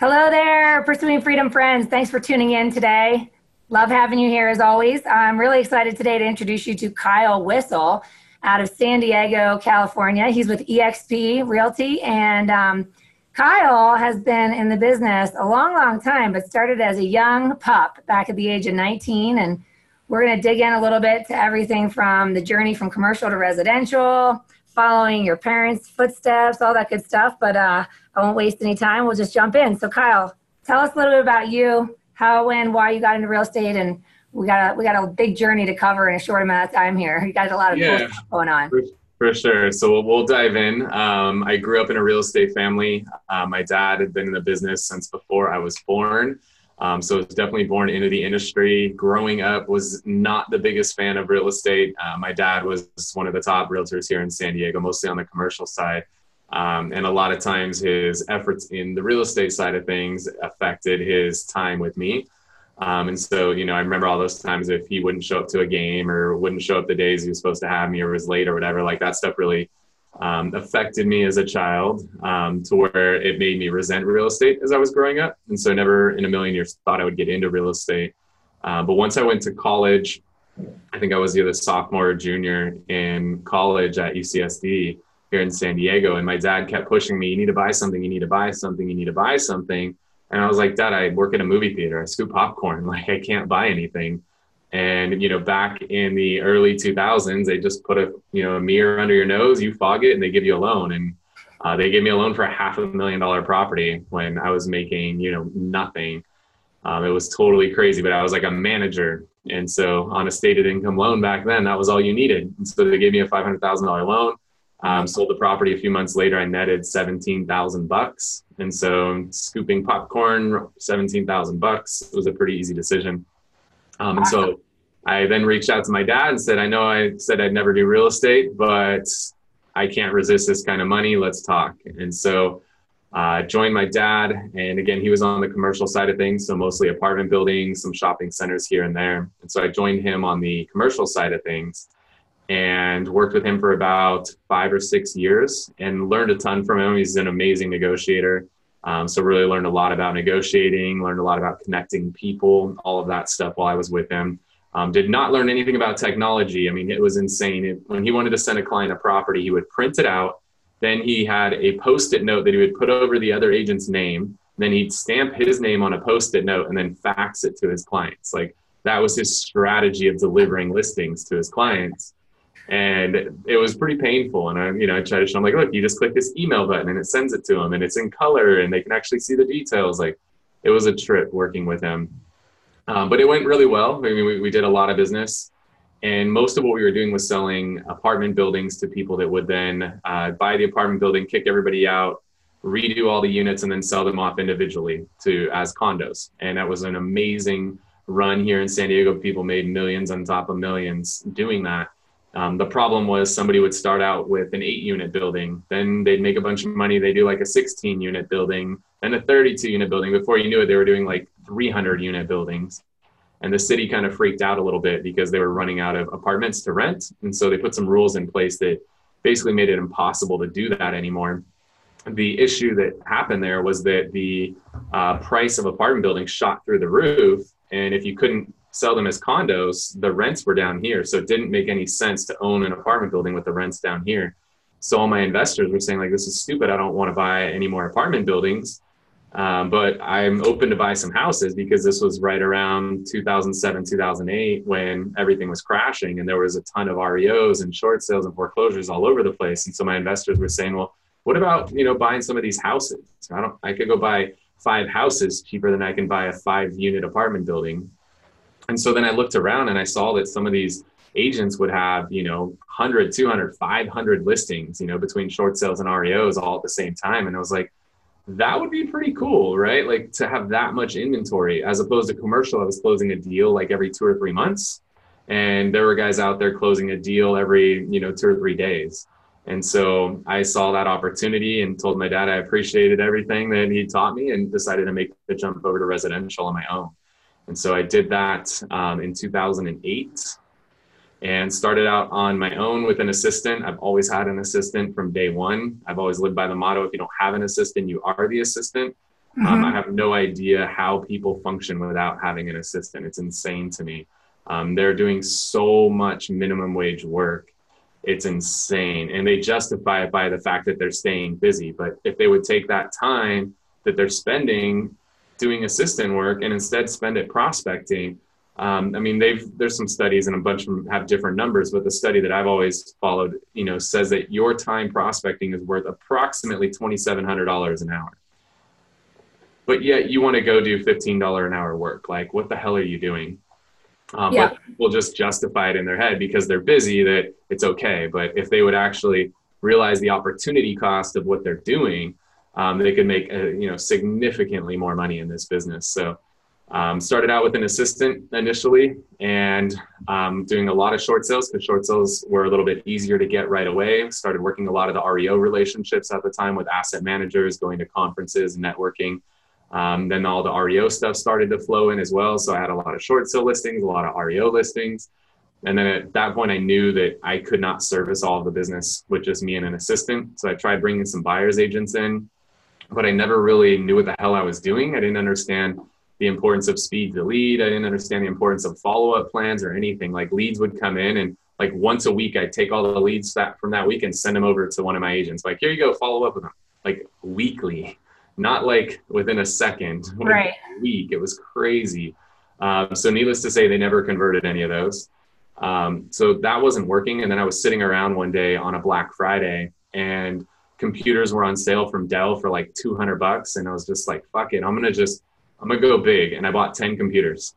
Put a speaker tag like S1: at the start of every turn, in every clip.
S1: Hello there, Pursuing Freedom friends. Thanks for tuning in today. Love having you here as always. I'm really excited today to introduce you to Kyle Whissel out of San Diego, California. He's with eXp Realty, and um, Kyle has been in the business a long, long time, but started as a young pup back at the age of 19. And we're going to dig in a little bit to everything from the journey from commercial to residential, following your parents' footsteps, all that good stuff. But uh, I won't waste any time. We'll just jump in. So, Kyle, tell us a little bit about you, how, when, why you got into real estate, and we got a we got a big journey to cover in a short amount of time here. You got a lot of yeah, cool stuff going on.
S2: For, for sure. So we'll, we'll dive in. Um, I grew up in a real estate family. Uh, my dad had been in the business since before I was born. Um, so I was definitely born into the industry. Growing up, was not the biggest fan of real estate. Uh, my dad was one of the top realtors here in San Diego, mostly on the commercial side. Um, and a lot of times his efforts in the real estate side of things affected his time with me. Um, and so, you know, I remember all those times if he wouldn't show up to a game or wouldn't show up the days he was supposed to have me or was late or whatever, like that stuff really um, affected me as a child um, to where it made me resent real estate as I was growing up. And so, never in a million years thought I would get into real estate. Uh, but once I went to college, I think I was either sophomore or junior in college at UCSD here in San Diego. And my dad kept pushing me, you need to buy something, you need to buy something, you need to buy something. And I was like, Dad, I work in a movie theater. I scoop popcorn. Like, I can't buy anything. And, you know, back in the early 2000s, they just put a, you know, a mirror under your nose, you fog it, and they give you a loan. And uh, they gave me a loan for a half a million dollar property when I was making, you know, nothing. Um, it was totally crazy, but I was like a manager. And so on a stated income loan back then, that was all you needed. And so they gave me a $500,000 loan. Um, sold the property a few months later. I netted seventeen thousand bucks, and so scooping popcorn, seventeen thousand bucks was a pretty easy decision. Um, and so I then reached out to my dad and said, "I know I said I'd never do real estate, but I can't resist this kind of money. Let's talk." And so I uh, joined my dad, and again, he was on the commercial side of things, so mostly apartment buildings, some shopping centers here and there. And so I joined him on the commercial side of things and worked with him for about five or six years and learned a ton from him. He's an amazing negotiator. Um, so really learned a lot about negotiating, learned a lot about connecting people, all of that stuff while I was with him. Um, did not learn anything about technology. I mean, it was insane. It, when he wanted to send a client a property, he would print it out. Then he had a post-it note that he would put over the other agent's name. Then he'd stamp his name on a post-it note and then fax it to his clients. Like that was his strategy of delivering listings to his clients and it was pretty painful. And I, you know, I tried to show them like, look, you just click this email button and it sends it to them, and it's in color, and they can actually see the details. Like, it was a trip working with him, um, but it went really well. I mean, we, we did a lot of business, and most of what we were doing was selling apartment buildings to people that would then uh, buy the apartment building, kick everybody out, redo all the units, and then sell them off individually to as condos. And that was an amazing run here in San Diego. People made millions on top of millions doing that um, the problem was somebody would start out with an eight unit building, then they'd make a bunch of money. They do like a 16 unit building, then a 32 unit building. Before you knew it, they were doing like 300 unit buildings. And the city kind of freaked out a little bit because they were running out of apartments to rent. And so they put some rules in place that basically made it impossible to do that anymore. The issue that happened there was that the uh, price of apartment buildings shot through the roof. And if you couldn't sell them as condos, the rents were down here. So it didn't make any sense to own an apartment building with the rents down here. So all my investors were saying like, this is stupid. I don't want to buy any more apartment buildings. Um, but I'm open to buy some houses because this was right around 2007, 2008 when everything was crashing and there was a ton of REOs and short sales and foreclosures all over the place. And so my investors were saying, well, what about, you know, buying some of these houses? I don't, I could go buy five houses cheaper than I can buy a five unit apartment building. And so then I looked around and I saw that some of these agents would have, you know, 100, 200, 500 listings, you know, between short sales and REOs all at the same time. And I was like, that would be pretty cool, right? Like to have that much inventory as opposed to commercial. I was closing a deal like every two or three months. And there were guys out there closing a deal every, you know, two or three days. And so I saw that opportunity and told my dad I appreciated everything that he taught me and decided to make the jump over to residential on my own. And so I did that um, in 2008 and started out on my own with an assistant. I've always had an assistant from day one. I've always lived by the motto if you don't have an assistant, you are the assistant. Mm-hmm. Um, I have no idea how people function without having an assistant. It's insane to me. Um, they're doing so much minimum wage work. It's insane. And they justify it by the fact that they're staying busy. But if they would take that time that they're spending doing assistant work and instead spend it prospecting, um, I mean, they've there's some studies and a bunch of them have different numbers, but the study that I've always followed, you know, says that your time prospecting is worth approximately twenty seven hundred dollars an hour. But yet you want to go do fifteen dollar an hour work. Like, what the hell are you doing? Um, yeah. But people just justify it in their head because they're busy that it's okay. But if they would actually realize the opportunity cost of what they're doing, um, they could make a, you know significantly more money in this business. So um, started out with an assistant initially and um, doing a lot of short sales because short sales were a little bit easier to get right away. Started working a lot of the REO relationships at the time with asset managers, going to conferences, networking. Um, then all the REO stuff started to flow in as well. So I had a lot of short sale listings, a lot of REO listings. And then at that point, I knew that I could not service all of the business with just me and an assistant. So I tried bringing some buyer's agents in, but I never really knew what the hell I was doing. I didn't understand the importance of speed to lead. I didn't understand the importance of follow up plans or anything. Like leads would come in and like once a week, I'd take all the leads that from that week and send them over to one of my agents. Like, here you go, follow up with them like weekly, not like within a second,
S1: right.
S2: a week. It was crazy. Um, so needless to say, they never converted any of those. Um, so that wasn't working. And then I was sitting around one day on a Black Friday and computers were on sale from Dell for like 200 bucks. And I was just like, fuck it. I'm going to just I'm gonna go big, and I bought ten computers,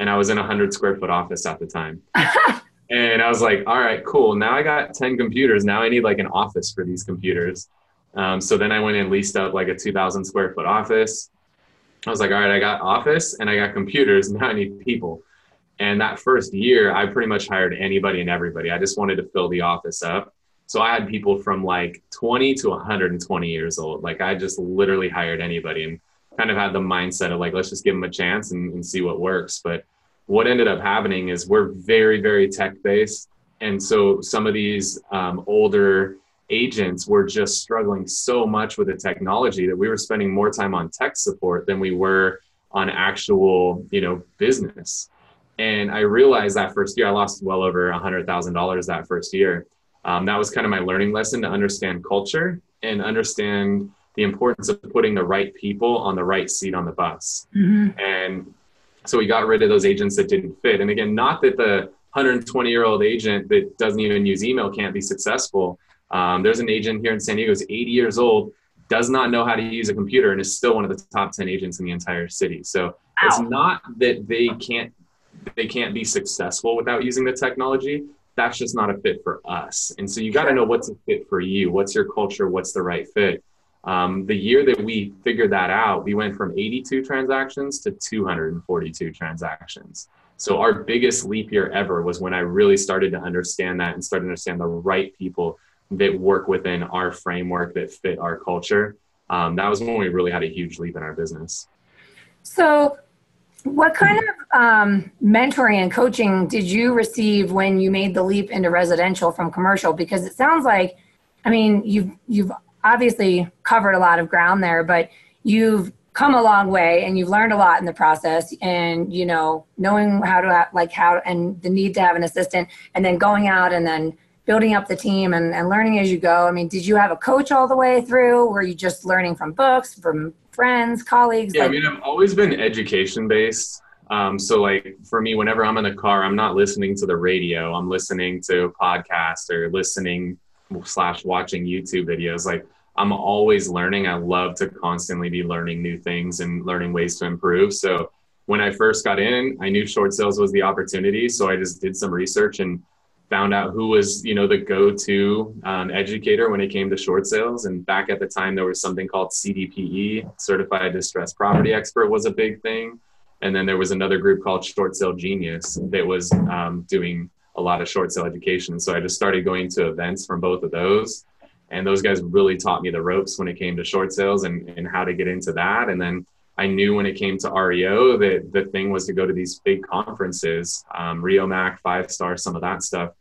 S2: and I was in a hundred square foot office at the time. and I was like, all right, cool. Now I got ten computers. Now I need like an office for these computers. Um, so then I went and leased up like a 2,000 square foot office. I was like, all right, I got office and I got computers. Now I need people. And that first year, I pretty much hired anybody and everybody. I just wanted to fill the office up. So I had people from like 20 to 120 years old. Like I just literally hired anybody. And kind of had the mindset of like, let's just give them a chance and, and see what works. But what ended up happening is we're very, very tech based. And so some of these um, older agents were just struggling so much with the technology that we were spending more time on tech support than we were on actual, you know, business. And I realized that first year I lost well over a hundred thousand dollars that first year. Um, that was kind of my learning lesson to understand culture and understand the importance of putting the right people on the right seat on the bus. Mm-hmm. And so we got rid of those agents that didn't fit. And again, not that the 120 year old agent that doesn't even use email can't be successful. Um, there's an agent here in San Diego who's 80 years old, does not know how to use a computer, and is still one of the top 10 agents in the entire city. So wow. it's not that they can't they can't be successful without using the technology. That's just not a fit for us. And so you got to know what's a fit for you. What's your culture? What's the right fit? Um, the year that we figured that out, we went from 82 transactions to 242 transactions. So our biggest leap year ever was when I really started to understand that and started to understand the right people that work within our framework that fit our culture. Um, that was when we really had a huge leap in our business.
S1: So, what kind of um, mentoring and coaching did you receive when you made the leap into residential from commercial? Because it sounds like, I mean, you've you've obviously covered a lot of ground there, but you've come a long way and you've learned a lot in the process and you know knowing how to like how and the need to have an assistant and then going out and then building up the team and, and learning as you go i mean did you have a coach all the way through were you just learning from books from friends colleagues
S2: yeah like- i mean i've always been education based um, so like for me whenever i'm in the car i'm not listening to the radio i'm listening to a podcast or listening slash watching youtube videos like I'm always learning. I love to constantly be learning new things and learning ways to improve. So when I first got in, I knew short sales was the opportunity. So I just did some research and found out who was, you know, the go-to um, educator when it came to short sales. And back at the time, there was something called CDPE, Certified Distressed Property Expert, was a big thing. And then there was another group called Short Sale Genius that was um, doing a lot of short sale education. So I just started going to events from both of those and those guys really taught me the ropes when it came to short sales and, and how to get into that and then i knew when it came to reo that the thing was to go to these big conferences um, REOMAC five star some of that stuff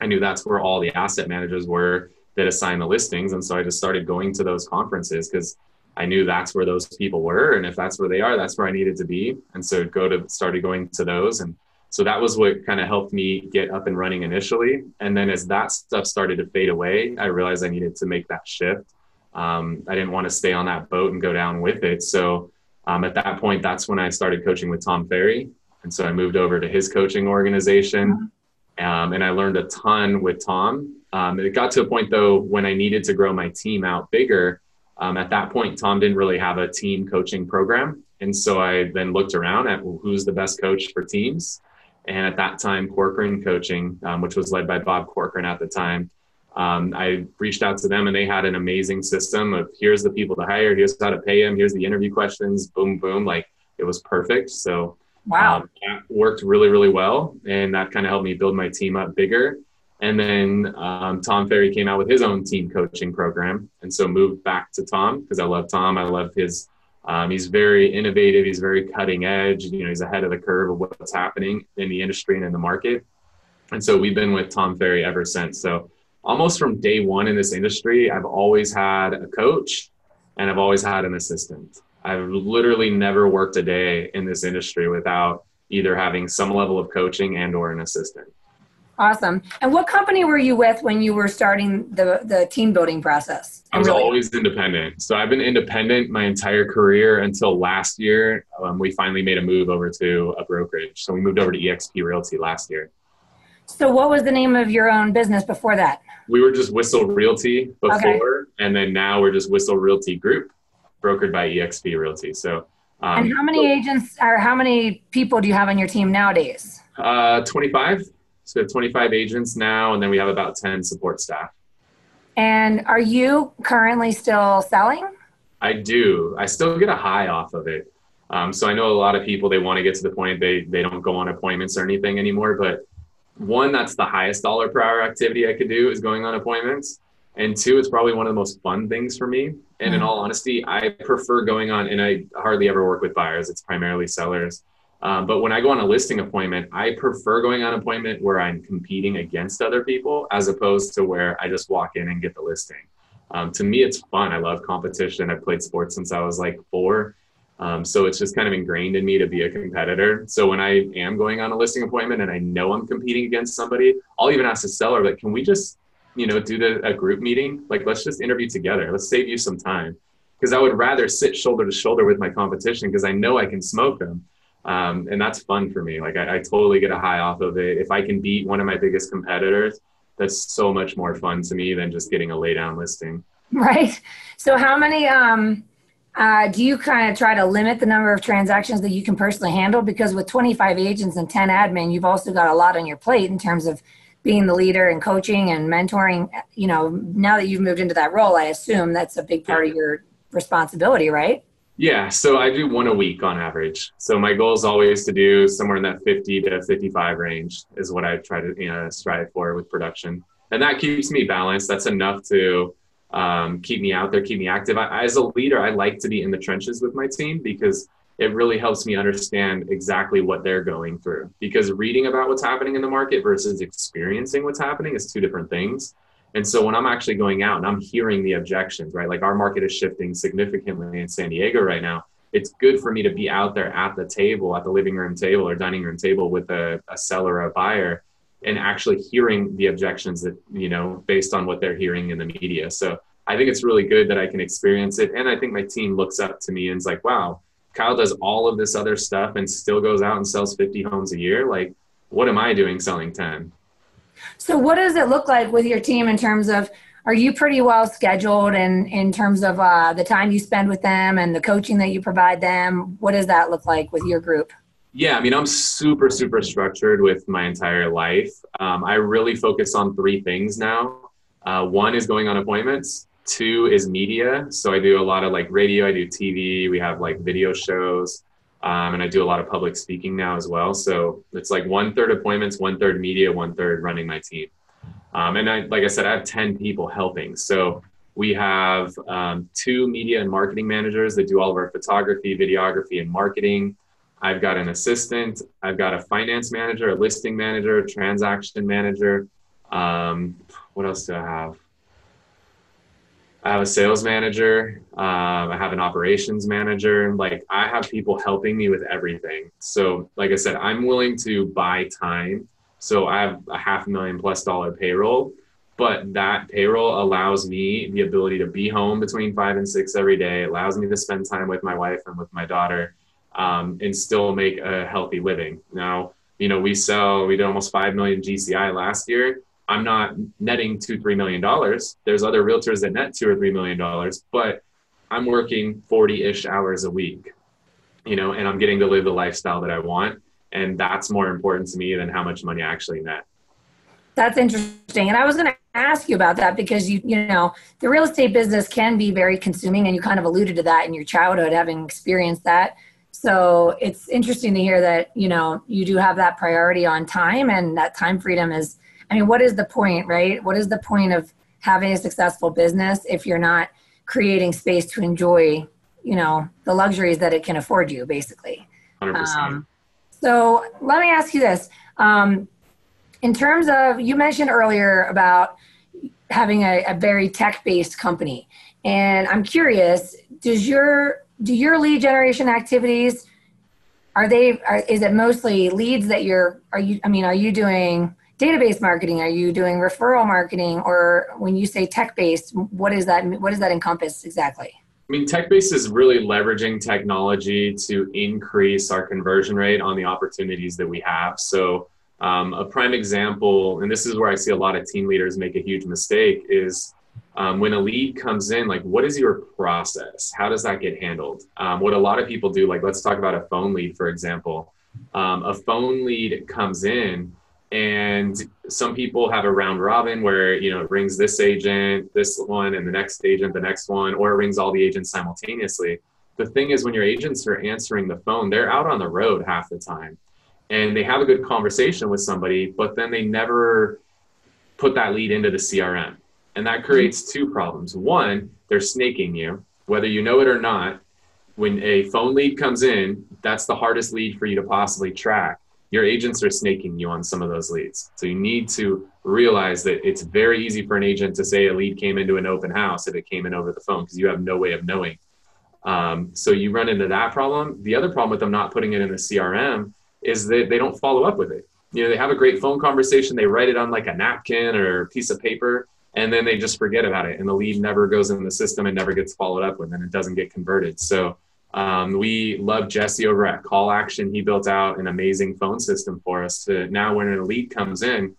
S2: i knew that's where all the asset managers were that assign the listings and so i just started going to those conferences because I knew that's where those people were. And if that's where they are, that's where I needed to be. And so go to started going to those. And so that was what kind of helped me get up and running initially. And then as that stuff started to fade away, I realized I needed to make that shift. Um, I didn't want to stay on that boat and go down with it. So um, at that point, that's when I started coaching with Tom Ferry. And so I moved over to his coaching organization. Um, and I learned a ton with Tom. Um, it got to a point though when I needed to grow my team out bigger. Um, at that point, Tom didn't really have a team coaching program. And so I then looked around at who's the best coach for teams. And at that time, Corcoran Coaching, um, which was led by Bob Corcoran at the time, um, I reached out to them and they had an amazing system of here's the people to hire, here's how to pay them, here's the interview questions, boom, boom. Like it was perfect. So
S1: wow,
S2: um, that worked really, really well. And that kind of helped me build my team up bigger. And then um, Tom Ferry came out with his own team coaching program. And so moved back to Tom because I love Tom. I love his, um, he's very innovative. He's very cutting edge. You know, he's ahead of the curve of what's happening in the industry and in the market. And so we've been with Tom Ferry ever since. So almost from day one in this industry, I've always had a coach and I've always had an assistant. I've literally never worked a day in this industry without either having some level of coaching and or an assistant.
S1: Awesome. And what company were you with when you were starting the, the team building process?
S2: I was really- always independent. So I've been independent my entire career until last year. Um, we finally made a move over to a brokerage. So we moved over to eXp Realty last year.
S1: So what was the name of your own business before that?
S2: We were just Whissel Realty before, okay. and then now we're just Whissel Realty Group, brokered by eXp Realty. So,
S1: um, and how many agents or how many people do you have on your team nowadays?
S2: Uh, 25. So 25 agents now, and then we have about 10 support staff.
S1: And are you currently still selling?
S2: I do. I still get a high off of it. Um, so I know a lot of people they want to get to the point they they don't go on appointments or anything anymore, but one, that's the highest dollar per hour activity I could do is going on appointments. And two, it's probably one of the most fun things for me. And in mm-hmm. all honesty, I prefer going on, and I hardly ever work with buyers, it's primarily sellers. Um, but when I go on a listing appointment, I prefer going on an appointment where I'm competing against other people as opposed to where I just walk in and get the listing. Um, to me, it's fun. I love competition. I've played sports since I was like four. Um, so it's just kind of ingrained in me to be a competitor. So when I am going on a listing appointment and I know I'm competing against somebody, I'll even ask the seller, like, can we just, you know, do the, a group meeting? Like, let's just interview together. Let's save you some time. Because I would rather sit shoulder to shoulder with my competition because I know I can smoke them. Um, and that's fun for me. Like, I, I totally get a high off of it. If I can beat one of my biggest competitors, that's so much more fun to me than just getting a lay down listing.
S1: Right. So, how many, um, uh, do you kind of try to limit the number of transactions that you can personally handle? Because with 25 agents and 10 admin, you've also got a lot on your plate in terms of being the leader and coaching and mentoring. You know, now that you've moved into that role, I assume that's a big part of your responsibility, right?
S2: Yeah, so I do one a week on average. So my goal is always to do somewhere in that 50 to 55 range is what I try to you know, strive for with production. And that keeps me balanced. That's enough to um, keep me out there, keep me active. I, as a leader, I like to be in the trenches with my team because it really helps me understand exactly what they're going through. Because reading about what's happening in the market versus experiencing what's happening is two different things. And so when I'm actually going out and I'm hearing the objections, right? Like our market is shifting significantly in San Diego right now. It's good for me to be out there at the table, at the living room table or dining room table with a, a seller or a buyer and actually hearing the objections that you know based on what they're hearing in the media. So i think it's really good that i can experience it. And i think my team looks up to me and is like wow kyle does all of this other stuff and still goes out and sells 50 homes a year? Like what am i doing selling 10
S1: so what does it look like with your team in terms of are you pretty well scheduled and in terms of uh, the time you spend with them and the coaching that you provide them? What does that look like with your group
S2: yeah, I mean, I'm super, super structured with my entire life. Um, I really focus on three things now. Uh, one is going on appointments. Two is media. So I do a lot of like radio, I do TV, we have like video shows, um, and I do a lot of public speaking now as well. So it's like one third appointments, one third media, one third running my team. Um, and I, like I said, I have 10 people helping. So we have um, two media and marketing managers that do all of our photography, videography, and marketing. I've got an assistant, I've got a finance manager, a listing manager, a transaction manager. Um, what else do I have? I have a sales manager. Um, I have an operations manager. Like I have people helping me with everything. So, like I said, I'm willing to buy time. So I have a half million plus dollar payroll, but that payroll allows me the ability to be home between five and six every day. It allows me to spend time with my wife and with my daughter, um, and still make a healthy living. Now, you know, we sell. We did almost five million GCI last year I'm not netting two, three million dollars. There's other realtors that net two or three million dollars, but I'm working 40 ish hours a week, you know, and I'm getting to live the lifestyle that I want. And that's more important to me than how much money I actually net.
S1: That's interesting. And I was going to ask you about that because you, you know, the real estate business can be very consuming and you kind of alluded to that in your childhood, having experienced that. So it's interesting to hear that, you know, you do have that priority on time and that time freedom is I mean, what is the point, right? What is the point of having a successful business if you're not creating space to enjoy, you know, the luxuries that it can afford you, basically?
S2: 100%. Um,
S1: so let me ask you this. Um, in terms of, you mentioned earlier about having a, a very tech-based company, and I'm curious, does your do your lead generation activities are they are, is it mostly leads that you're are you i mean are you doing database marketing? Are you doing referral marketing? Or when you say tech based, what is that? What does that encompass exactly?
S2: I mean, tech based is really leveraging technology to increase our conversion rate on the opportunities that we have. So, um, a prime example, and this is where I see a lot of team leaders make a huge mistake, is um, when a lead comes in, like, what is your process? How does that get handled? Um, what a lot of people do, like, let's talk about a phone lead, for example. Um, a phone lead comes in, and some people have a round robin where you know it rings this agent this one and the next agent the next one or it rings all the agents simultaneously the thing is when your agents are answering the phone they're out on the road half the time and they have a good conversation with somebody but then they never put that lead into the crm and that creates two problems one they're snaking you whether you know it or not when a phone lead comes in that's the hardest lead for you to possibly track your agents are snaking you on some of those leads. So you need to realize that it's very easy for an agent to say a lead came into an open house if it came in over the phone because you have no way of knowing. Um, so you run into that problem. The other problem with them not putting it in the CRM is that they don't follow up with it. You know, they have a great phone conversation, they write it on like a napkin or a piece of paper, and then they just forget about it. And the lead never goes in the system and never gets followed up with, and it doesn't get converted. So um, we love Jesse over at Call Action. He built out an amazing phone system for us to now when a lead comes in,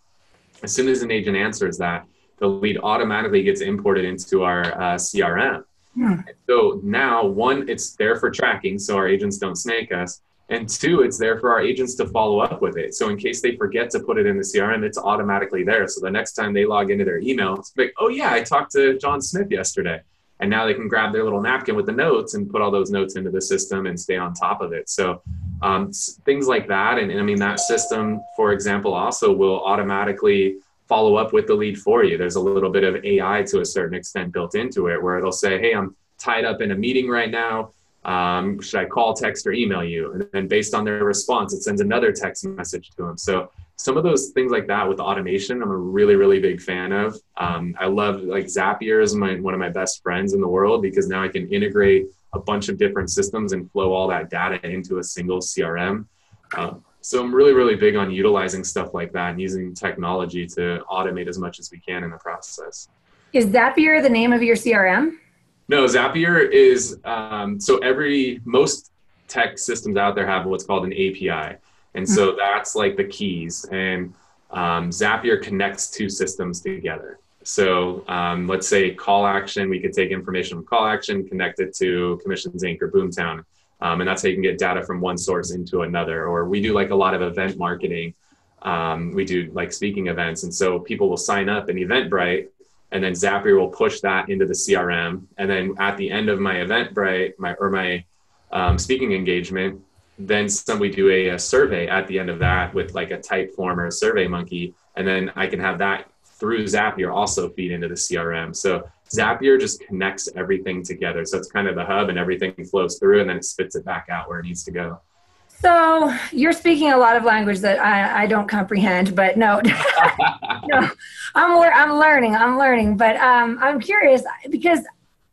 S2: as soon as an agent answers that, the lead automatically gets imported into our uh, CRM. Hmm. So now, one, it's there for tracking, so our agents don't snake us. And two, it's there for our agents to follow up with it. So in case they forget to put it in the CRM, it's automatically there. So the next time they log into their email, it's like, oh yeah, I talked to John Smith yesterday. And now they can grab their little napkin with the notes and put all those notes into the system and stay on top of it. So um, things like that. And, and, i mean that system for example also will automatically follow up with the lead for you. There's a little bit of ai to a certain extent built into it where it'll say hey i'm tied up in a meeting right now um, should i call text or email you and then based on their response it sends another text message to them so some of those things like that with automation, I'm a really, really big fan of. Um, I love like Zapier is my, one of my best friends in the world because now I can integrate a bunch of different systems and flow all that data into a single CRM. Uh, so I'm really, really big on utilizing stuff like that and using technology to automate as much as we can in the process.
S1: Is Zapier the name of your CRM?
S2: No, Zapier is um, so every most tech systems out there have what's called an API. And so mm-hmm. that's like the keys. And um, Zapier connects two systems together. So um, let's say call action, we could take information from call action, connect it to Commissions Inc. or Boomtown. Um, and that's how you can get data from one source into another. Or we do like a lot of event marketing. Um, we do like speaking events. And so people will sign up in Eventbrite and then Zapier will push that into the CRM. And then at the end of my Eventbrite, my, or my um, speaking engagement, then some we do a, a, survey at the end of that with like a Typeform or a survey monkey. And then i can have that through zapier also feed into the crm so zapier just connects everything together. So it's kind of the hub and everything flows through and then it spits it back out where it needs to go
S1: So you're speaking a lot of language that I, I don't comprehend, but no, no, I'm I'm learning, I'm learning. But um, I'm curious because,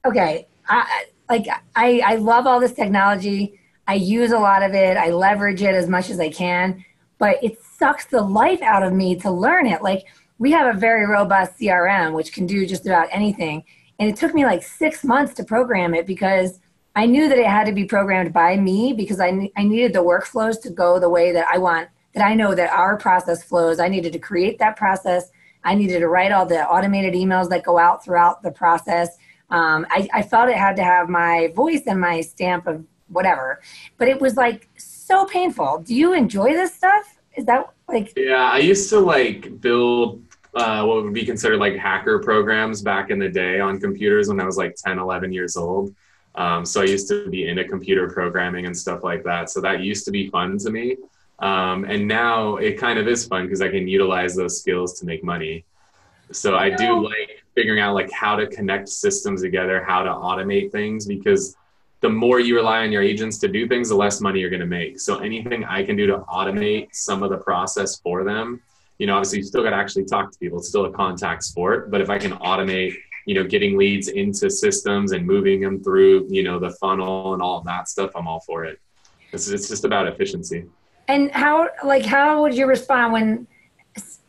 S1: okay, I, like I, I love all this technology. I use a lot of it. I leverage it as much as I can, but it sucks the life out of me to learn it. Like we have a very robust CRM, which can do just about anything. And it took me like six months to program it because I knew that it had to be programmed by me because I, I needed the workflows to go the way that I want, that I know that our process flows. I needed to create that process. I needed to write all the automated emails that go out throughout the process. Um, I, I felt it had to have my voice and my stamp of whatever, but it was like so painful. Do you enjoy this stuff? Is that like?
S2: Yeah, I used to like build uh, what would be considered like hacker programs back in the day on computers when I was like 10, 11 years old. Um, so I used to be into computer programming and stuff like that. So that used to be fun to me. Um, and now it kind of is fun because I can utilize those skills to make money. So I do like figuring out like how to connect systems together, how to automate things because the more you rely on your agents to do things, the less money you're going to make. So anything I can do to automate some of the process for them, you know, obviously you still got to actually talk to people. It's still a contact sport, but if I can automate you know, getting leads into systems and moving them through, you know, the funnel and all of that stuff, I'm all for it. It's, it's just about efficiency.
S1: And how, like, how would you respond when,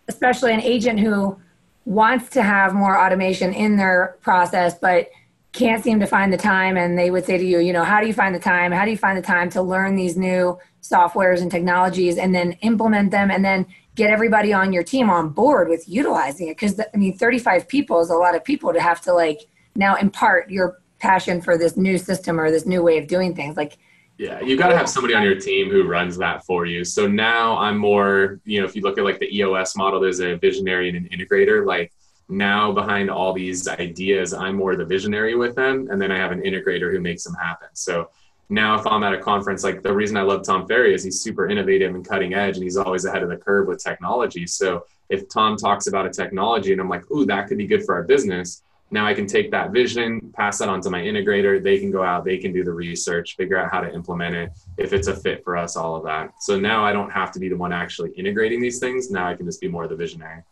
S1: especially an agent who wants to have more automation in their process, but can't seem to find the time and they would say to you you know how do you find the time how do you find the time to learn these new softwares and technologies and then implement them and then get everybody on your team on board with utilizing it. Because i mean 35 people is a lot of people to have to like now impart your passion for this new system or this new way of doing things. Like
S2: yeah you got to have somebody on your team who runs that for you. So now i'm more you know if you look at like the eos model there's a visionary and an integrator. Like now behind all these ideas i'm more the visionary with them and then i have an integrator who makes them happen. So now if I'm at a conference, like the reason I love Tom Ferry is he's super innovative and cutting edge and he's always ahead of the curve with technology. So if Tom talks about a technology and I'm like, ooh, that could be good for our business, now I can take that vision, pass that on to my integrator. They can go out, they can do the research, figure out how to implement it, if it's a fit for us, all of that. So now I don't have to be the one actually integrating these things. Now I can just be more of the visionary.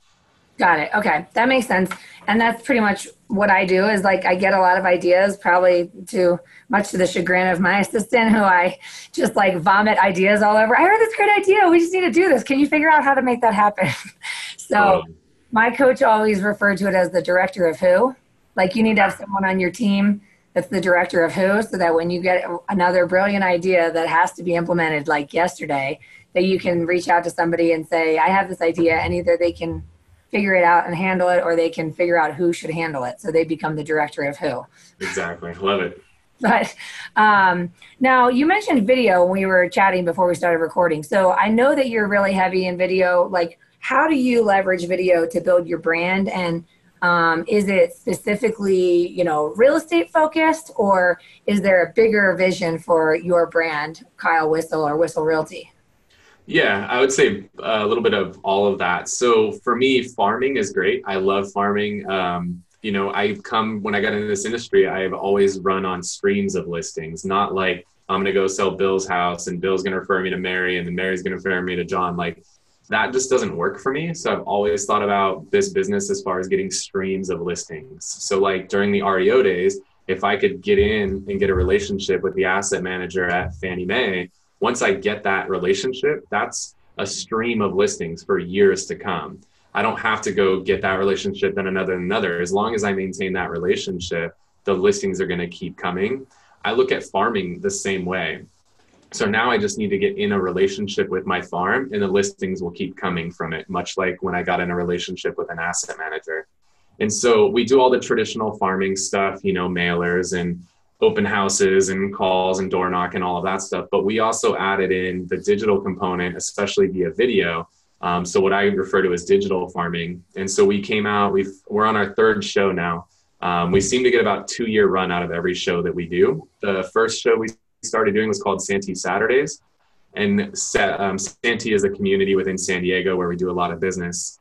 S1: Got it. Okay. That makes sense. And that's pretty much what I do is like I get a lot of ideas, probably to much to the chagrin of my assistant, who I just like vomit ideas all over. I heard this great idea. We just need to do this. Can you figure out how to make that happen? so my coach always referred to it as the director of who. Like you need to have someone on your team that's the director of who, so that when you get another brilliant idea that has to be implemented like yesterday, that you can reach out to somebody and say, I have this idea, and either they can figure it out and handle it, or they can figure out who should handle it. So they become the director of who.
S2: Exactly. Love it.
S1: But um, now you mentioned video when we were chatting before we started recording. So I know that you're really heavy in video. Like, how do you leverage video to build your brand? And um, is it specifically, you know, real estate focused, or is there a bigger vision for your brand, Kyle Whissel or Whissel Realty?
S2: Yeah, I would say a little bit of all of that. So for me, farming is great. I love farming. Um, you know, I've come when I got into this industry, I've always run on streams of listings, not like I'm going to go sell Bill's house and Bill's going to refer me to Mary and then Mary's going to refer me to John. Like that just doesn't work for me. So I've always thought about this business as far as getting streams of listings. So like during the REO days, if I could get in and get a relationship with the asset manager at Fannie Mae, once I get that relationship, that's a stream of listings for years to come. I don't have to go get that relationship then another and another. As long as I maintain that relationship, the listings are going to keep coming. I look at farming the same way. So now I just need to get in a relationship with my farm and the listings will keep coming from it, much like when I got in a relationship with an asset manager. And so we do all the traditional farming stuff, you know, mailers and open houses and calls and door knock and all of that stuff. But we also added in the digital component, especially via video. Um, so what I refer to as digital farming. And so we came out, we've, we're on our third show now. Um, we seem to get about two year run out of every show that we do. The first show we started doing was called Santee Saturdays. And um, Santee is a community within San Diego where we do a lot of business.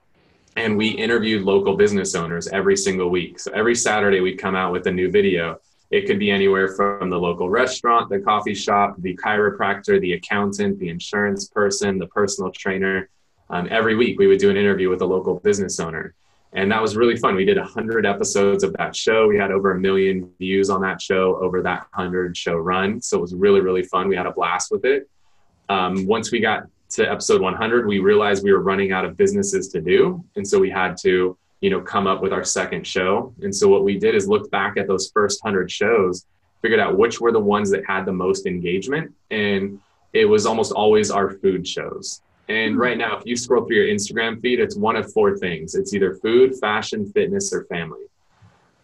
S2: And we interviewed local business owners every single week. So every Saturday we'd come out with a new video it could be anywhere from the local restaurant, the coffee shop, the chiropractor, the accountant, the insurance person, the personal trainer. Um, every week, we would do an interview with a local business owner. And that was really fun. We did 100 episodes of that show. We had over a million views on that show over that 100 show run. So it was really, really fun. We had a blast with it. Um, once we got to episode 100, we realized we were running out of businesses to do. And so we had to you know, come up with our second show. And so what we did is looked back at those first hundred shows, figured out which were the ones that had the most engagement. And it was almost always our food shows. And hmm. right now, if you scroll through your Instagram feed, it's one of four things. It's either food, fashion, fitness, or family.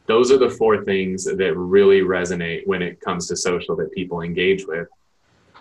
S2: Those are the four things that really resonate when it comes to social that people engage with.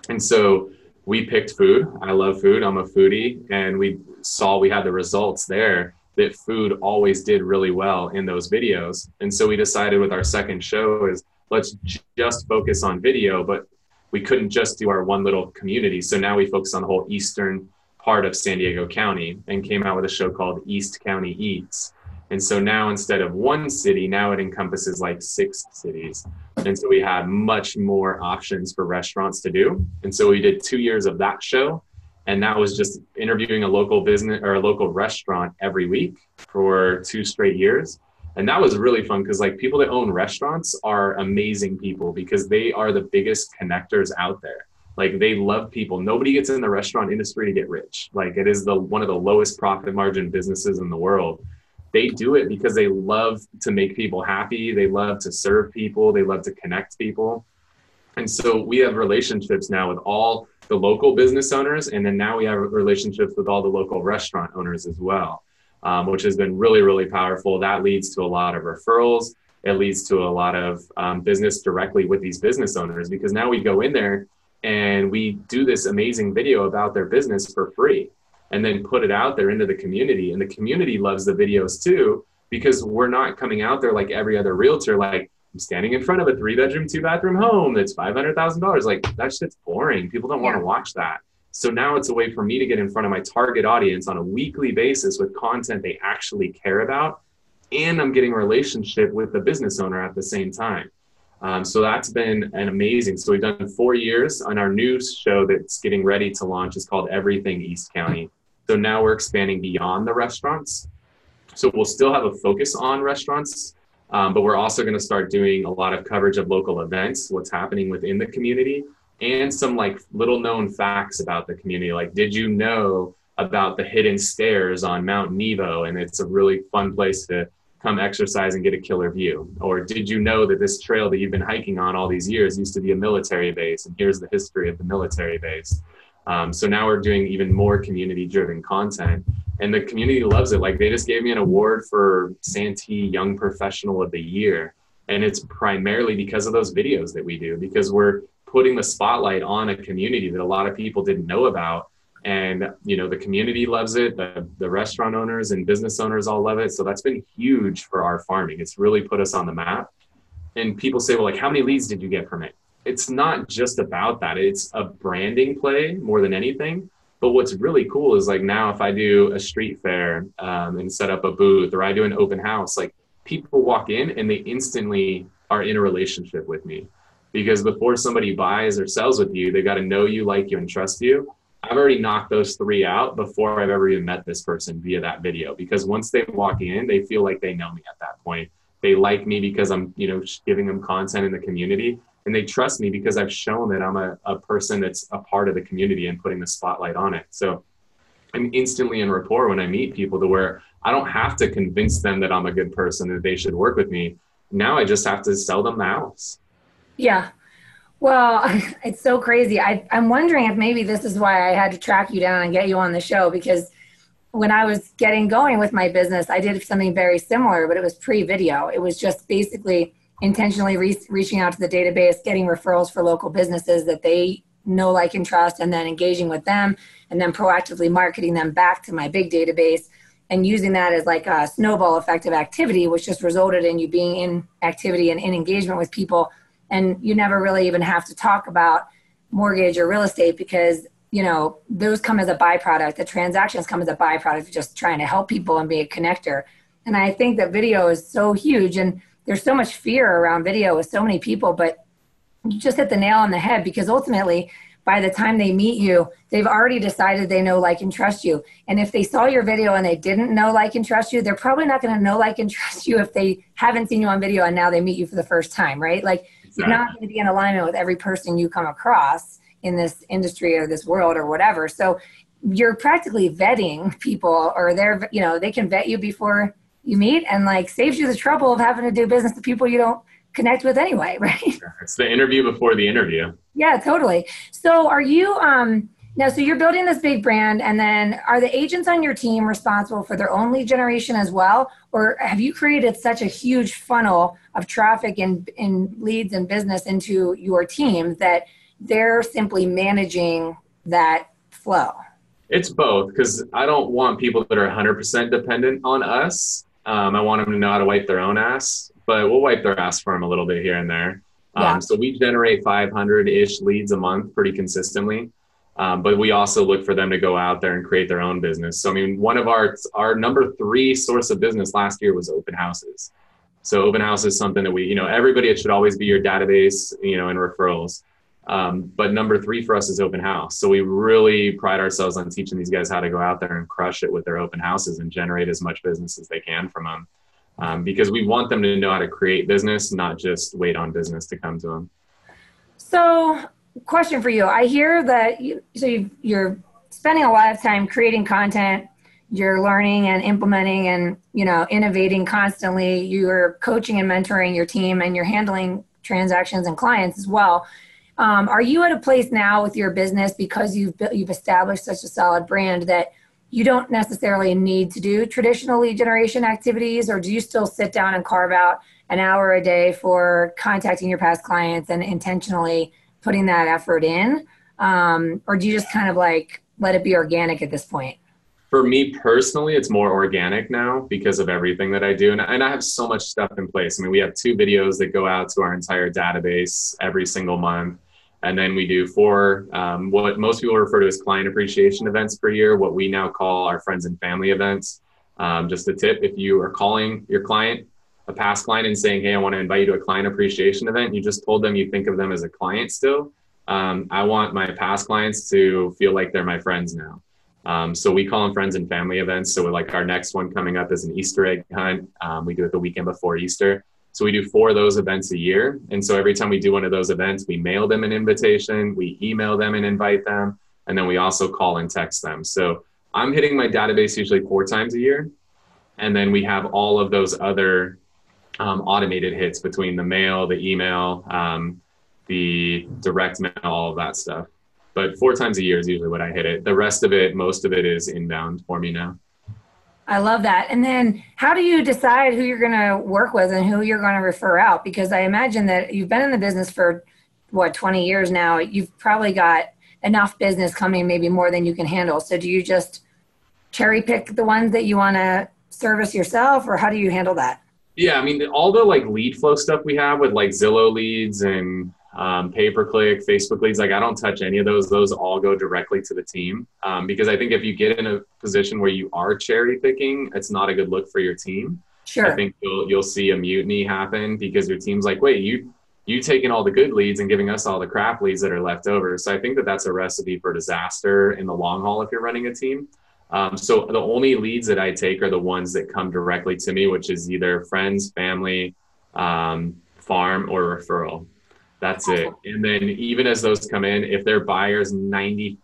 S2: And so we picked food. I love food. I'm a foodie. And we saw we had the results there that food always did really well in those videos. And so we decided with our second show is let's just focus on video, but we couldn't just do our one little community. So now we focus on the whole eastern part of San Diego County and came out with a show called East County Eats. And so now instead of one city, now it encompasses like six cities. And so we had much more options for restaurants to do. And so we did two years of that show and that was just interviewing a local business or a local restaurant every week for two straight years. And that was really fun because like people that own restaurants are amazing people because they are the biggest connectors out there. Like they love people. Nobody gets in the restaurant industry to get rich. Like it is the one of the lowest profit margin businesses in the world. They do it because they love to make people happy. They love to serve people. They love to connect people. And so we have relationships now with all the local business owners, and then now we have relationships with all the local restaurant owners as well, um, which has been really, really powerful. That leads to a lot of referrals. It leads to a lot of um, business directly with these business owners because now we go in there and we do this amazing video about their business for free and then put it out there into the community. And the community loves the videos too because we're not coming out there like every other realtor, like, I'm standing in front of a three bedroom, two bathroom home that's $500,000. Like that shit's boring. People don't want to watch that. So now it's a way for me to get in front of my target audience on a weekly basis with content they actually care about. And I'm getting a relationship with the business owner at the same time. Um, so that's been an amazing. So we've done four years on our new show that's getting ready to launch. is called Everything East County. So now we're expanding beyond the restaurants. So we'll still have a focus on restaurants um, but we're also going to start doing a lot of coverage of local events, what's happening within the community, and some like little known facts about the community. Like, did you know about the hidden stairs on Mount Nebo? And it's a really fun place to come exercise and get a killer view. Or did you know that this trail that you've been hiking on all these years used to be a military base? And here's the history of the military base. Um, so now we're doing even more community driven content and the community loves it. Like they just gave me an award for Santee Young Professional of the Year. And it's primarily because of those videos that we do, because we're putting the spotlight on a community that a lot of people didn't know about. And, you know, the community loves it. The, the restaurant owners and business owners all love it. So that's been huge for our farming. It's really put us on the map. And people say, well, like, how many leads did you get from it? It's not just about that. It's a branding play more than anything but what's really cool is like now if I do a street fair um, and set up a booth or I do an open house, like people walk in and they instantly are in a relationship with me. Because before somebody buys or sells with you, they got to know you, like you, and trust you. I've already knocked those three out before I've ever even met this person via that video. Because once they walk in, they feel like they know me at that point. They like me because I'm, you know, giving them content in the community and they trust me because I've shown that I'm a, a person that's a part of the community and putting the spotlight on it. So I'm instantly in rapport when I meet people to where I don't have to convince them that I'm a good person that they should work with me. Now I just have to sell them the house.
S1: Yeah. Well, it's so crazy. I, I'm wondering if maybe this is why I had to track you down and get you on the show because when I was getting going with my business, I did something very similar, but it was pre video. It was just basically intentionally re- reaching out to the database, getting referrals for local businesses that they know, like, and trust, and then engaging with them, and then proactively marketing them back to my big database and using that as like a snowball effect of activity, which just resulted in you being in activity and in engagement with people. And you never really even have to talk about mortgage or real estate because you know those come as a byproduct the transactions come as a byproduct of just trying to help people and be a connector and i think that video is so huge and there's so much fear around video with so many people, but you just hit the nail on the head because ultimately, by the time they meet you, they've already decided they know, like, and trust you. And if they saw your video and they didn't know, like, and trust you, they're probably not going to know, like, and trust you if they haven't seen you on video and now they meet you for the first time, right? Like, exactly. you're not going to be in alignment with every person you come across in this industry or this world or whatever. So you're practically vetting people or they're, you know, they can vet you before you meet and like saves you the trouble of having to do business with people you don't connect with anyway, right?
S2: It's the interview before the interview.
S1: Yeah, totally. So are you um now so you're building this big brand and then are the agents on your team responsible for their own lead generation as well or have you created such a huge funnel of traffic and in leads and business into your team that they're simply managing that flow?
S2: It's both because I don't want people that are 100% dependent on us. Um, I want them to know how to wipe their own ass, but we'll wipe their ass for them a little bit here and there. Um, yeah. So we generate 500 ish leads a month pretty consistently. Um, but we also look for them to go out there and create their own business. So I mean, one of our our number three source of business last year was open houses. So open house is something that we, you know, everybody it should always be your database, you know, and referrals. Um, but number three for us is open house. So we really pride ourselves on teaching these guys how to go out there and crush it with their open houses and generate as much business as they can from them. Um, because we want them to know how to create business, not just wait on business to come to them.
S1: So, question for you: I hear that you, so you, are spending a lot of time creating content. You're learning and implementing and you know innovating constantly. You're coaching and mentoring your team, and you're handling transactions and clients as well. Um, are you at a place now with your business because you've built, you've established such a solid brand that you don't necessarily need to do traditional lead generation activities, or do you still sit down and carve out an hour a day for contacting your past clients and intentionally putting that effort in, um, or do you just kind of like let it be organic at this point?
S2: for me personally, it's more organic now because of everything that I do. And, and I have so much stuff in place. I mean, we have two videos that go out to our entire database every single month. And then we do four, um, what most people refer to as client appreciation events per year, what we now call our friends and family events. Um, just a tip if you are calling your client, a past client, and saying, Hey, I want to invite you to a client appreciation event, you just told them you think of them as a client still. Um, I want my past clients to feel like they're my friends now. Um, so we call them friends and family events. So like our next one coming up is an Easter egg hunt. Um, we do it the weekend before Easter. So we do four of those events a year. And so every time we do one of those events, we mail them an invitation, we email them and invite them, and then we also call and text them. So I'm hitting my database usually four times a year. And then we have all of those other um, automated hits between the mail, the email, um, the direct mail, all of that stuff but four times a year is usually what I hit it. The rest of it, most of it is inbound for me now.
S1: I love that. And then how do you decide who you're going to work with and who you're going to refer out? Because I imagine that you've been in the business for what, 20 years now. You've probably got enough business coming, maybe more than you can handle. So do you just cherry pick the ones that you want to service yourself or how do you handle that?
S2: Yeah, I mean, all the like lead flow stuff we have with like Zillow leads and um, pay per click, Facebook leads. Like I don't touch any of those. Those all go directly to the team um, because I think if you get in a position where you are cherry picking, it's not a good look for your team.
S1: Sure.
S2: I think you'll you'll see a mutiny happen because your team's like, wait, you you taking all the good leads and giving us all the crap leads that are left over. So I think that that's a recipe for disaster in the long haul if you're running a team. Um, so the only leads that I take are the ones that come directly to me, which is either friends, family, um, farm, or referral. That's it. And then even as those come in, if they're buyers 95%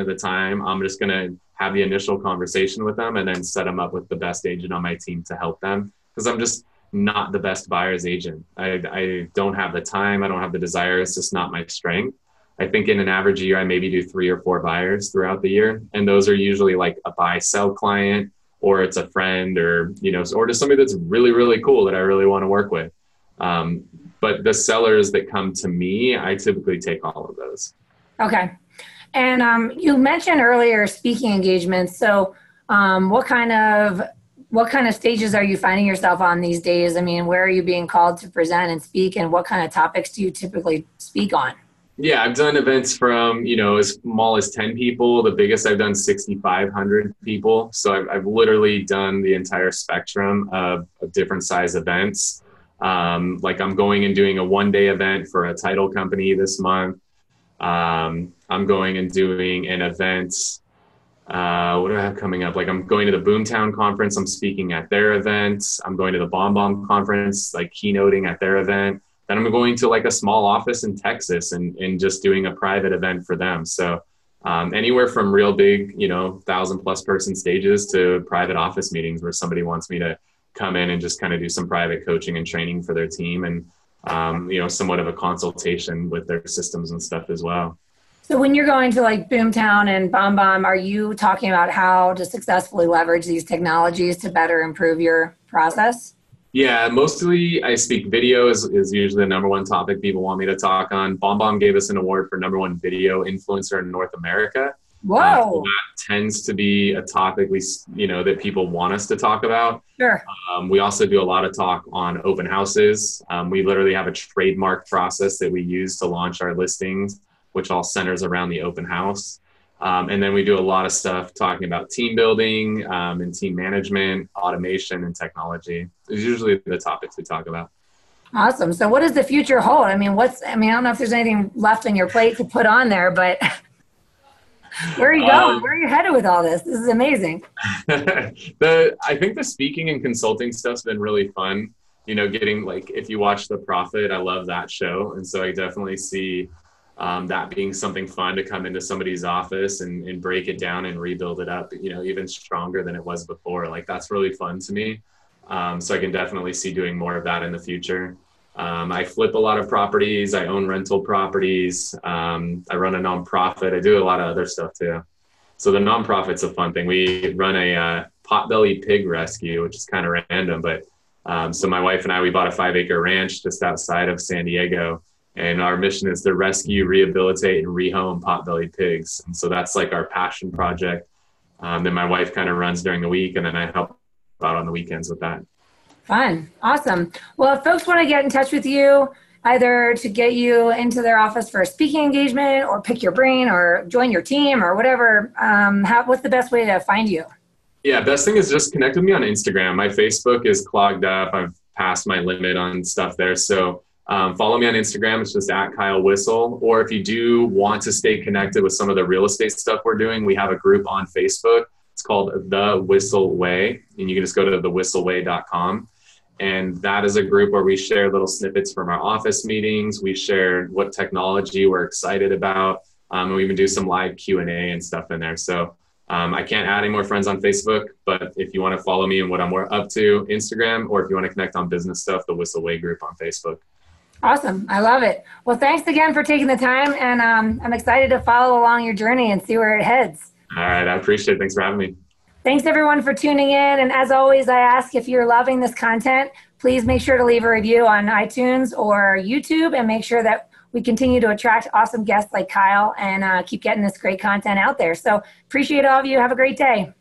S2: of the time, I'm just going to have the initial conversation with them and then set them up with the best agent on my team to help them because I'm just not the best buyer's agent. I, I don't have the time. I don't have the desire. It's just not my strength. I think in an average year, I maybe do three or four buyers throughout the year. And those are usually like a buy sell client or it's a friend or, you know, or just somebody that's really, really cool that I really want to work with. Um, but the sellers that come to me, I typically take all of those.
S1: Okay. And um, you mentioned earlier speaking engagements. So, um, what kind of what kind of stages are you finding yourself on these days? I mean, where are you being called to present and speak, and what kind of topics do you typically speak on?
S2: Yeah, I've done events from you know as small as ten people. The biggest I've done sixty five hundred people. So I've, I've literally done the entire spectrum of, of different size events. Um, like I'm going and doing a one day event for a title company this month. Um, I'm going and doing an event. Uh, what do I have coming up? Like I'm going to the Boomtown conference. I'm speaking at their event. I'm going to the Bomb Bomb conference, like keynoting at their event. Then I'm going to like a small office in Texas and, and just doing a private event for them. So um, anywhere from real big, you know, thousand plus person stages to private office meetings where somebody wants me to come in and just kind of do some private coaching and training for their team and, um, you know, somewhat of a consultation with their systems and stuff as well.
S1: So when you're going to like Boomtown and Bomb Bomb, are you talking about how to successfully leverage these technologies to better improve your process?
S2: Yeah, mostly I speak video is, is usually the number one topic people want me to talk on. Bomb Bomb gave us an award for number one video influencer in North America.
S1: Whoa. Uh,
S2: that tends to be a topic we, you know, that people want us to talk about.
S1: Sure.
S2: Um, we also do a lot of talk on open houses. Um, we literally have a trademark process that we use to launch our listings, which all centers around the open house. Um, and then we do a lot of stuff talking about team building um, and team management, automation, and technology. It's usually the topics we talk about.
S1: Awesome. So, what does the future hold? I mean, what's, I mean, I don't know if there's anything left on your plate to put on there, but where are you going? Um, where are you headed with all this? This is amazing.
S2: the, I think the speaking and consulting stuff's been really fun. You know, getting like, if you watch The Profit, I love that show. And so I definitely see um, that being something fun to come into somebody's office and, and break it down and rebuild it up, you know, even stronger than it was before. Like that's really fun to me. Um, so I can definitely see doing more of that in the future. Um, I flip a lot of properties. I own rental properties. Um, I run a nonprofit. I do a lot of other stuff too. So the nonprofit's a fun thing. We run a uh, potbelly pig rescue, which is kind of random, but um, so my wife and I we bought a five acre ranch just outside of San Diego, and our mission is to rescue, rehabilitate, and rehome potbelly pigs. And so that's like our passion project. Um, that my wife kind of runs during the week, and then I help out on the weekends with that.
S1: Fun, awesome. Well, if folks want to get in touch with you, either to get you into their office for a speaking engagement, or pick your brain, or join your team, or whatever, um, how, what's the best way to find you?
S2: Yeah, best thing is just connect with me on Instagram. My Facebook is clogged up. I've passed my limit on stuff there, so um, follow me on Instagram. It's just at Kyle Whissel. Or if you do want to stay connected with some of the real estate stuff we're doing, we have a group on Facebook. It's called The Whissel Way. And you can just go to thewhisselway.com. And that is a group where we share little snippets from our office meetings. We share what technology we're excited about. Um, and we even do some live Q&A and stuff in there. So um, I can't add any more friends on Facebook, but if you want to follow me and what I'm more up to, Instagram, or if you want to connect on business stuff, the Whissel Way group on Facebook.
S1: Awesome. I love it. Well, thanks again for taking the time. And um, I'm excited to follow along your journey and see where it heads.
S2: All right. I appreciate it. Thanks for having me.
S1: Thanks everyone for tuning in. And as always, I ask if you're loving this content, please make sure to leave a review on iTunes or YouTube and make sure that we continue to attract awesome guests like Kyle and uh, keep getting this great content out there. So appreciate all of you. Have a great day.